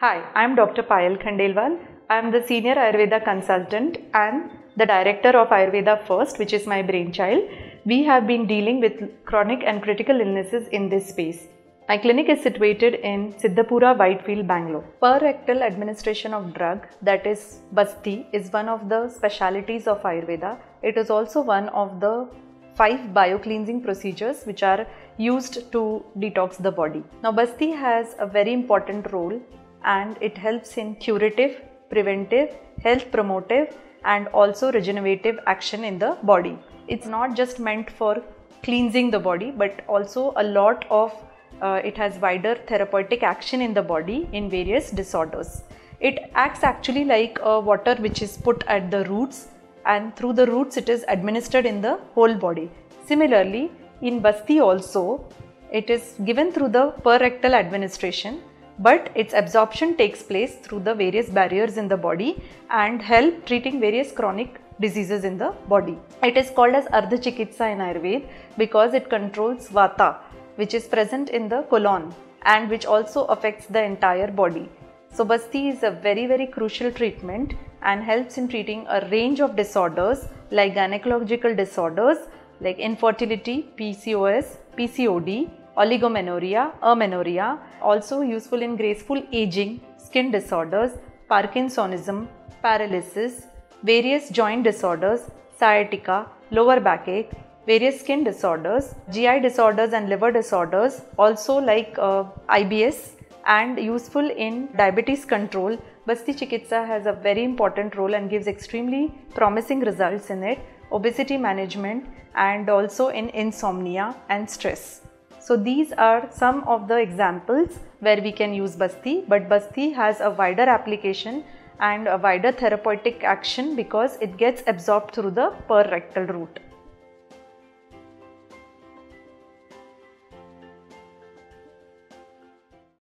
Hi, I am Dr. Payal Khandelwal. I am the senior Ayurveda consultant and the director of Ayurveda First, which is my brainchild. We have been dealing with chronic and critical illnesses in this space. My clinic is situated in Siddhapura, Whitefield, Bangalore. Per rectal administration of drug, that is Basti, is one of the specialities of Ayurveda. It is also one of the five biocleansing procedures which are used to detox the body. Now, Basti has a very important role and it helps in curative, preventive, health promotive, and also regenerative action in the body. It's not just meant for cleansing the body, but also a lot of uh, it has wider therapeutic action in the body in various disorders. It acts actually like a water which is put at the roots and through the roots it is administered in the whole body. Similarly, in Basti also, it is given through the per rectal administration but its absorption takes place through the various barriers in the body and help treating various chronic diseases in the body. It is called as Ardha Chikitsa in Ayurveda because it controls Vata which is present in the colon and which also affects the entire body. So Basti is a very very crucial treatment and helps in treating a range of disorders like gynecological disorders like infertility, PCOS, PCOD, oligomenorrhea, amenorrhea, also useful in graceful aging, skin disorders, Parkinsonism, paralysis, various joint disorders, sciatica, lower backache, various skin disorders, GI disorders and liver disorders, also like uh, IBS and useful in diabetes control. Basti Chikitsa has a very important role and gives extremely promising results in it, obesity management and also in insomnia and stress. So these are some of the examples where we can use Basti but Basti has a wider application and a wider therapeutic action because it gets absorbed through the per rectal route.